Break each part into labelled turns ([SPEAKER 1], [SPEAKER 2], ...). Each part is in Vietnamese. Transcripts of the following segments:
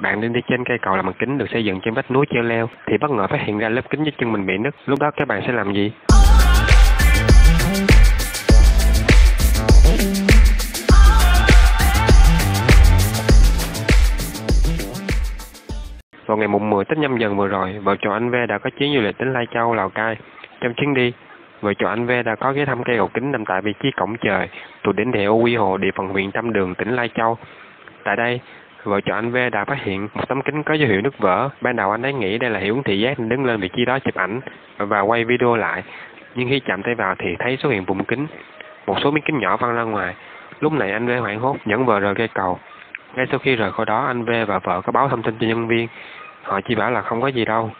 [SPEAKER 1] Bạn đang đi trên cây cầu làm bằng kính được xây dựng trên vách núi treo leo thì bất ngờ phát hiện ra lớp kính dưới chân mình bị nứt. Lúc đó các bạn sẽ làm gì? Vào ngày mùng 10 Tết nhâm dần vừa rồi, vợ chồng anh V đã có chuyến du lịch đến Lai Châu, Lào Cai. Trong chuyến đi, vợ chồng anh V đã có ghé thăm cây cầu kính nằm tại vị trí cổng trời thuộc đỉnh đèo Quy Hồ, địa phận huyện Tam Đường, tỉnh Lai Châu. Tại đây, vợ chồng anh V đã phát hiện một tấm kính có dấu hiệu nứt vỡ. Ban đầu anh ấy nghĩ đây là hiệu ứng thị giác nên đứng lên vị trí đó chụp ảnh và quay video lại. Nhưng khi chạm tay vào thì thấy xuất hiện vùng kính, một số miếng kính nhỏ văng ra ngoài. Lúc này anh V hoảng hốt dẫn vợ rời cây cầu. Ngay sau khi rời khỏi đó, anh V và vợ có báo thông tin cho nhân viên. Họ chỉ bảo là không có gì đâu.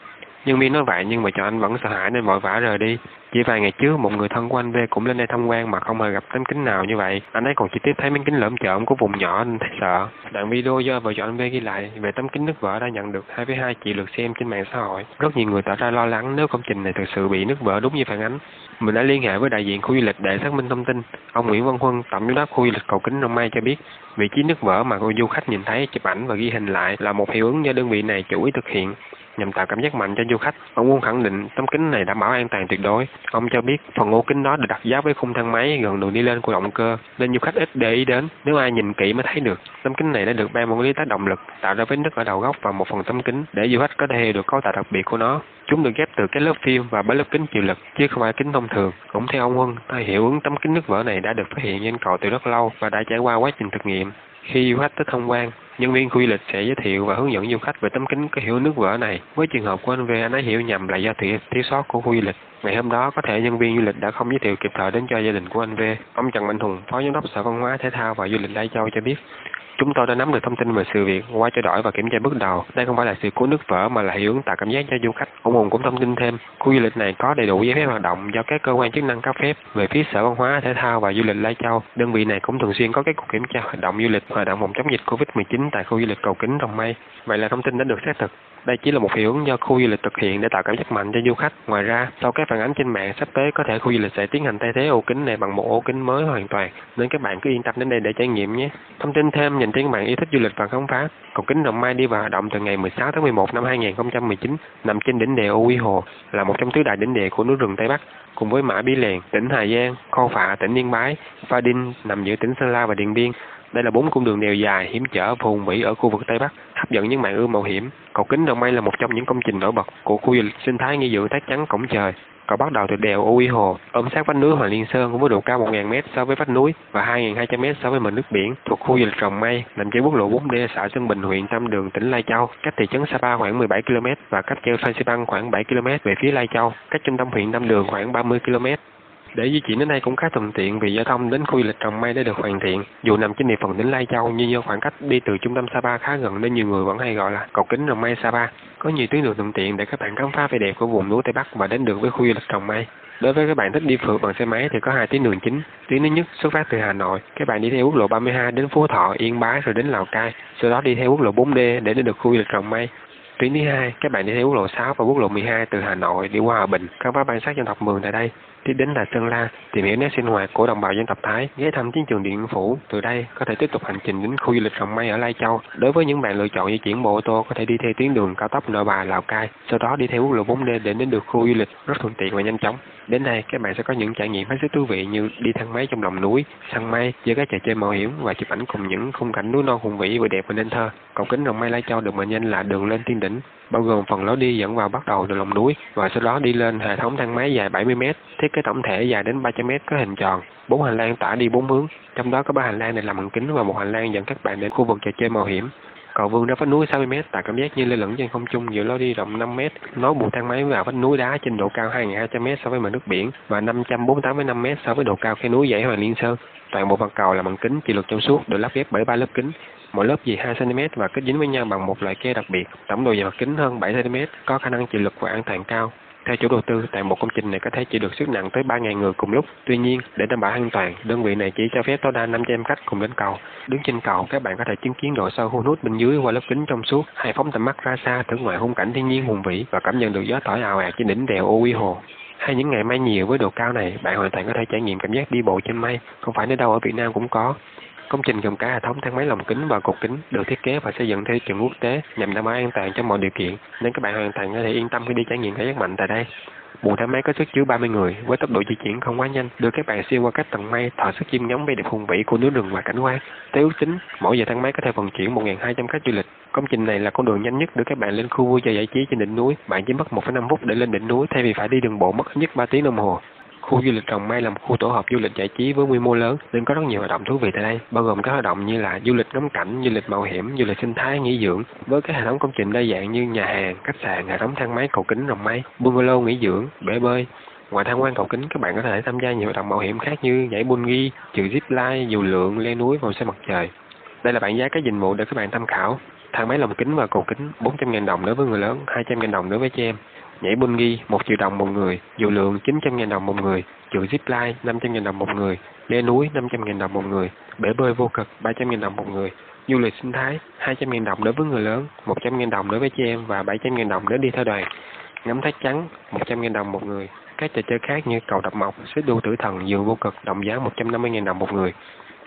[SPEAKER 1] Nhân viên nói vậy nhưng mà cho anh vẫn sợ hãi nên vội vã rời đi. Chỉ vài ngày trước, một người thân của anh V cũng lên đây tham quan mà không hề gặp tấm kính nào như vậy. Anh ấy còn chi tiếp thấy miếng kính lởm chởm của vùng nhỏ nên thấy sợ. Đoạn video do vợ chồng anh V ghi lại về tấm kính nứt vỡ đã nhận được 2,2 triệu lượt xem trên mạng xã hội. Rất nhiều người tỏ ra lo lắng nếu công trình này thực sự bị nứt vỡ đúng như phản ánh. Mình đã liên hệ với đại diện khu du lịch để xác minh thông tin. Ông Nguyễn Văn Huân, tổng giám đốc khu du lịch cầu kính Long Mai cho biết, vị trí nứt vỡ mà cô du khách nhìn thấy chụp ảnh và ghi hình lại là một hiệu ứng do đơn vị này chủ ý thực hiện nhằm tạo cảm giác mạnh cho du khách. Ông muốn khẳng định tấm kính này đảm bảo an toàn tuyệt đối. Ông cho biết phần ổ kính đó được đặt giáp với khung thang máy gần đường đi lên của động cơ nên du khách ít để ý đến. Nếu ai nhìn kỹ mới thấy được. Tấm kính này đã được ban quản lý tác động lực tạo ra vết nứt ở đầu góc và một phần tấm kính để du khách có thể hiểu được cấu tạo đặc biệt của nó. Chúng được ghép từ cái lớp phim và bởi lớp kính chịu lực chứ không phải kính thông thường. Cũng theo ông Huân, hiệu ứng tấm kính nứt vỡ này đã được phát hiện trên cầu từ rất lâu và đã trải qua quá trình thực nghiệm. Khi du khách tới tham quan, nhân viên khu du lịch sẽ giới thiệu và hướng dẫn du khách về tấm kính có hiệu nước vỡ này. Với trường hợp của anh V, anh ấy hiểu nhầm là do thiếu, thiếu sót của khu du lịch. Ngày hôm đó, có thể nhân viên du lịch đã không giới thiệu kịp thời đến cho gia đình của anh V. Ông Trần Mạnh Hùng, Phó Giám đốc Sở Văn hóa Thể thao và Du lịch Lai Châu cho biết, Chúng tôi đã nắm được thông tin về sự việc qua trao đổi và kiểm tra bước đầu. Đây không phải là sự cố nước vỡ mà là hiệu ứng tạo cảm giác cho du khách. Ông Hùng cũng thông tin thêm, khu du lịch này có đầy đủ giấy phép hoạt động do các cơ quan chức năng cấp phép. Về phía Sở Văn hóa, Thể thao và Du lịch Lai Châu, đơn vị này cũng thường xuyên có các cuộc kiểm tra hoạt động du lịch, hoạt động phòng chống dịch Covid-19 tại khu du lịch Cầu Kính Rồng Mây. Vậy là thông tin đã được xác thực. Đây chỉ là một hiệu ứng do khu du lịch thực hiện để tạo cảm giác mạnh cho du khách. Ngoài ra, sau các phản ánh trên mạng sắp tới có thể khu du lịch sẽ tiến hành thay thế ổ kính này bằng một ổ kính mới hoàn toàn. Nên các bạn cứ yên tâm đến đây để trải nghiệm nhé. Thông tin thêm dành cho các bạn yêu thích du lịch và khám phá. Cầu kính Đồng Mai đi vào hoạt động từ ngày 16 tháng 11 năm 2019, nằm trên đỉnh đèo Quy Hồ, là một trong tứ đại đỉnh đèo của núi rừng Tây Bắc, cùng với Mã Bí Lèn, tỉnh Hà Giang, Kho Phạ, tỉnh Yên Bái, Pha Đinh nằm giữa tỉnh Sơn La và Điện Biên. Đây là bốn cung đường đèo dài, hiểm trở vùng vĩ ở khu vực Tây Bắc, hấp dẫn những bạn ưa mạo hiểm. Cầu kính Đồng Mai là một trong những công trình nổi bật của khu du lịch sinh thái nghỉ dưỡng thác trắng cổng trời. Cầu bắt đầu từ đèo Ô Hồ, ôm sát vách núi Hoàng Liên Sơn với độ cao 1.000m so với vách núi và 2.200m so với mực nước biển, thuộc khu du lịch Rồng Mây, nằm trên quốc lộ 4D xã Tân Bình, huyện Tam Đường, tỉnh Lai Châu, cách thị trấn Sapa khoảng 17 km và cách treo Phan Xipang khoảng 7 km về phía Lai Châu, cách trung tâm huyện Tam Đường khoảng 30 km. Để di chuyển đến đây cũng khá thuận tiện vì giao thông đến khu du lịch Trồng Mây đã được hoàn thiện. Dù nằm trên địa phận tỉnh Lai Châu nhưng do khoảng cách đi từ trung tâm Sapa khá gần nên nhiều người vẫn hay gọi là cầu kính Trồng Mây Sapa. Có nhiều tuyến đường thuận tiện để các bạn khám phá vẻ đẹp của vùng núi Tây Bắc và đến được với khu du lịch Trồng Mây. Đối với các bạn thích đi phượt bằng xe máy thì có hai tuyến đường chính. Tuyến thứ nhất xuất phát từ Hà Nội, các bạn đi theo quốc lộ 32 đến Phú Thọ, Yên Bái rồi đến Lào Cai, sau đó đi theo quốc lộ 4D để đến được khu du lịch Trồng Mây. Tuyến thứ hai, các bạn đi theo quốc lộ 6 và quốc lộ 12 từ Hà Nội đi qua Hòa Bình, khám phá bản sắc dân tộc Mường tại đây. Tiếp đến là Sơn La, tìm hiểu nét sinh hoạt của đồng bào dân tộc Thái, ghé thăm chiến trường Điện Phủ. Từ đây có thể tiếp tục hành trình đến khu du lịch Rồng Mây ở Lai Châu. Đối với những bạn lựa chọn di chuyển bộ ô tô có thể đi theo tuyến đường cao tốc Nội Bài Lào Cai, sau đó đi theo quốc lộ 4D để đến được khu du lịch rất thuận tiện và nhanh chóng. Đến đây các bạn sẽ có những trải nghiệm hết sức thú vị như đi thang máy trong lòng núi, săn mây, chơi các trò chơi mạo hiểm và chụp ảnh cùng những khung cảnh núi non hùng vĩ và đẹp và nên thơ. Cầu kính Rồng Mây Lai Châu được mệnh danh là đường lên tiên đỉnh, bao gồm phần lối đi dẫn vào bắt đầu từ lòng núi và sau đó đi lên hệ thống thang máy dài 70 m, thiết kế tổng thể dài đến 300 m có hình tròn, bốn hành lang tả đi bốn hướng, trong đó có ba hành lang này làm bằng kính và một hành lang dẫn các bạn đến khu vực trò chơi mạo hiểm. Cầu vươn ra vách núi 60m tạo cảm giác như lơ lửng trên không trung giữa lối đi rộng 5m, nối buộc thang máy vào vách núi đá trên độ cao 2.200m so với mặt nước biển và 548,5m so với độ cao khe núi dãy Hoàng Liên Sơn. Toàn bộ mặt cầu là bằng kính chịu lực trong suốt được lắp ghép bởi ba lớp kính, mỗi lớp dày 2 cm và kết dính với nhau bằng một loại keo đặc biệt. Tổng độ dày mặt kính hơn 7 cm, có khả năng chịu lực và an toàn cao. Theo chủ đầu tư, tại một công trình này có thể chịu được sức nặng tới 3.000 người cùng lúc. Tuy nhiên, để đảm bảo an toàn, đơn vị này chỉ cho phép tối đa 500 khách cùng đến cầu. Đứng trên cầu, các bạn có thể chứng kiến độ sâu hun hút bên dưới qua lớp kính trong suốt, hay phóng tầm mắt ra xa thưởng ngoại khung cảnh thiên nhiên hùng vĩ và cảm nhận được gió thổi ào ạt trên đỉnh đèo Ô Quy Hồ. Hay những ngày mây nhiều với độ cao này, bạn hoàn toàn có thể trải nghiệm cảm giác đi bộ trên mây, không phải nơi đâu ở Việt Nam cũng có. Công trình gồm cả hệ thống thang máy lồng kính và cột kính được thiết kế và xây dựng theo chuẩn quốc tế nhằm đảm bảo an toàn trong mọi điều kiện, nên các bạn hoàn toàn có thể yên tâm khi đi trải nghiệm cảm giác mạnh tại đây. Buồng thang máy có sức chứa 30 người với tốc độ di chuyển không quá nhanh, đưa các bạn xuyên qua các tầng mây, thỏa sức chiêm ngắm vẻ đẹp hùng vĩ của núi rừng và cảnh quan. Theo ước tính, mỗi giờ thang máy có thể vận chuyển 1.200 khách du lịch. Công trình này là con đường nhanh nhất đưa các bạn lên khu vui chơi giải trí trên đỉnh núi. Bạn chỉ mất 1,5 phút để lên đỉnh núi thay vì phải đi đường bộ mất ít nhất 3 tiếng đồng hồ. Khu du lịch Trồng Mai là một khu tổ hợp du lịch giải trí với quy mô lớn nên có rất nhiều hoạt động thú vị tại đây, bao gồm các hoạt động như là du lịch ngắm cảnh, du lịch mạo hiểm, du lịch sinh thái, nghỉ dưỡng với các hệ thống công trình đa dạng như nhà hàng, khách sạn, hệ thống thang máy, cầu kính, rồng Mai, bungalow nghỉ dưỡng, bể bơi. Ngoài tham quan cầu kính, các bạn có thể tham gia nhiều hoạt động mạo hiểm khác như nhảy bungee, trừ zip line, dù lượn, leo núi, vào xe mặt trời. Đây là bảng giá các dịch vụ để các bạn tham khảo. Thang máy lồng kính và cầu kính 400.000 đồng đối với người lớn, 200.000 đồng đối với trẻ em nhảy bungee 1 triệu đồng một người, dù lượng 900.000 đồng một người, trượt zipline 500.000 đồng một người, leo núi 500.000 đồng một người, bể bơi vô cực 300.000 đồng một người, du lịch sinh thái 200.000 đồng đối với người lớn, 100.000 đồng đối với trẻ em và 700.000 đồng nếu đi theo đoàn, ngắm thác trắng 100.000 đồng một người, các trò chơi khác như cầu đập mộc, xích đu tử thần, giường vô cực đồng giá 150.000 đồng một người.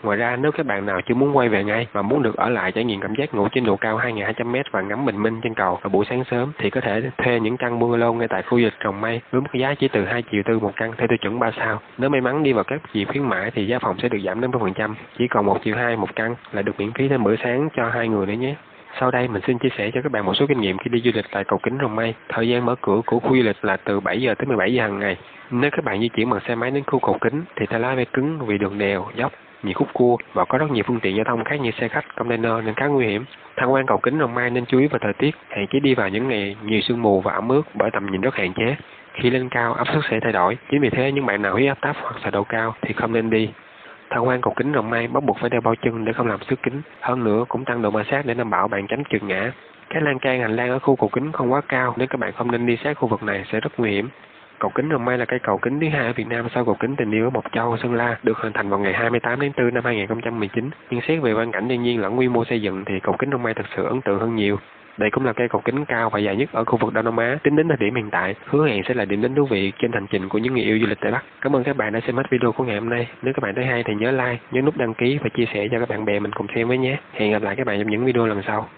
[SPEAKER 1] Ngoài ra, nếu các bạn nào chưa muốn quay về ngay mà muốn được ở lại trải nghiệm cảm giác ngủ trên độ cao 2.200m và ngắm bình minh trên cầu vào buổi sáng sớm thì có thể thuê những căn bungalow ngay tại khu du lịch Trồng Mây với mức giá chỉ từ 2 triệu tư một căn theo tiêu chuẩn 3 sao. Nếu may mắn đi vào các dịp khuyến mãi thì giá phòng sẽ được giảm đến 10%, chỉ còn 1 triệu 2 một căn là được miễn phí thêm bữa sáng cho hai người nữa nhé. Sau đây mình xin chia sẻ cho các bạn một số kinh nghiệm khi đi du lịch tại cầu kính Rồng Mây. Thời gian mở cửa của khu du lịch là từ 7 giờ tới 17 giờ hàng ngày. Nếu các bạn di chuyển bằng xe máy đến khu cầu kính thì thay lái vai cứng vì đường đèo, dốc nhiều khúc cua và có rất nhiều phương tiện giao thông khác như xe khách, container nên khá nguy hiểm. Tham quan cầu kính Đồng Mai nên chú ý vào thời tiết, hạn chế đi vào những ngày nhiều sương mù và ẩm ướt bởi tầm nhìn rất hạn chế. Khi lên cao, áp suất sẽ thay đổi. Chính vì thế, những bạn nào huyết áp thấp hoặc sợ độ cao thì không nên đi. Tham quan cầu kính Đồng Mai bắt buộc phải đeo bao chân để không làm xước kính. Hơn nữa cũng tăng độ ma sát để đảm bảo bạn tránh trượt ngã. Các lan can hành lang ở khu cầu kính không quá cao nên các bạn không nên đi sát khu vực này sẽ rất nguy hiểm. Cầu kính Rồng Mây là cây cầu kính thứ hai ở Việt Nam sau cầu kính tình yêu ở Mộc Châu, Sơn La, được hoàn thành vào ngày 28 tháng 4 năm 2019. Nhưng xét về quan cảnh thiên nhiên lẫn quy mô xây dựng thì cầu kính Rồng Mây thực sự ấn tượng hơn nhiều. Đây cũng là cây cầu kính cao và dài nhất ở khu vực Đông Nam Á tính đến thời điểm hiện tại. Hứa hẹn sẽ là điểm đến thú vị trên hành trình của những người yêu du lịch tại Bắc. Cảm ơn các bạn đã xem hết video của ngày hôm nay. Nếu các bạn thấy hay thì nhớ like, nhớ nút đăng ký và chia sẻ cho các bạn bè mình cùng xem với nhé. Hẹn gặp lại các bạn trong những video lần sau.